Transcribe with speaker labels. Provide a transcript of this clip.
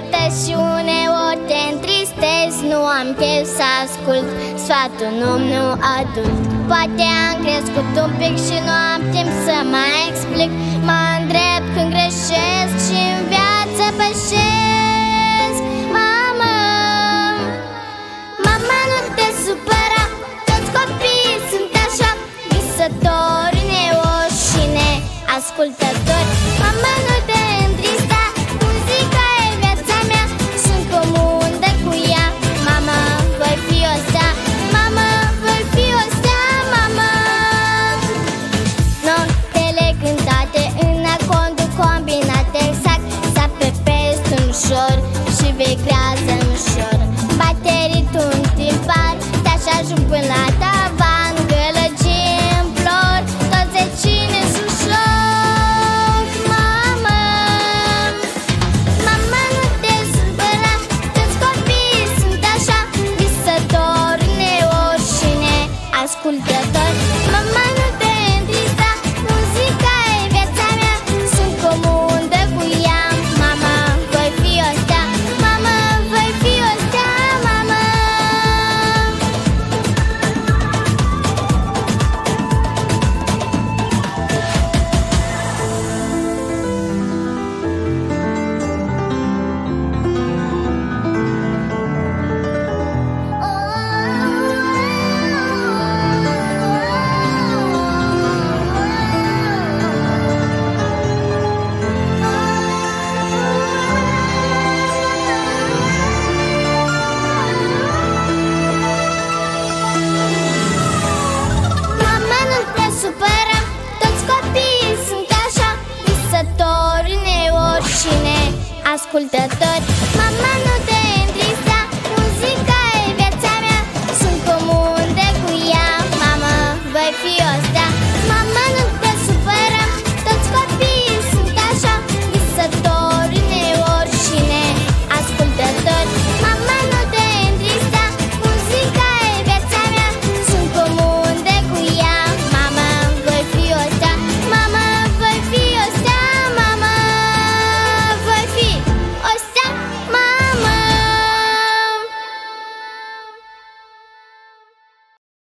Speaker 1: ajută și uneori te întristez Nu am chef să ascult. Sfatul un om nu adult. Poate am crescut un pic și nu am timp să mai explic. Mă îndrept când greșesc și în viață pășesc. Mamă, mama nu te supăra. Toți copiii sunt așa. Visători, neoși și neascultători Mama nu ascultători Mama nu te